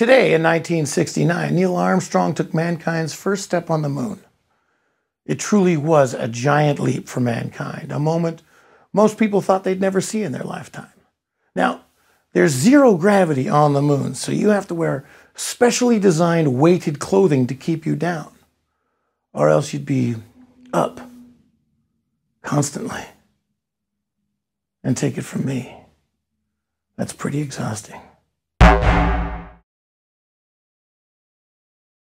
Today, in 1969, Neil Armstrong took mankind's first step on the moon. It truly was a giant leap for mankind, a moment most people thought they'd never see in their lifetime. Now, there's zero gravity on the moon, so you have to wear specially designed weighted clothing to keep you down, or else you'd be up constantly. And take it from me, that's pretty exhausting.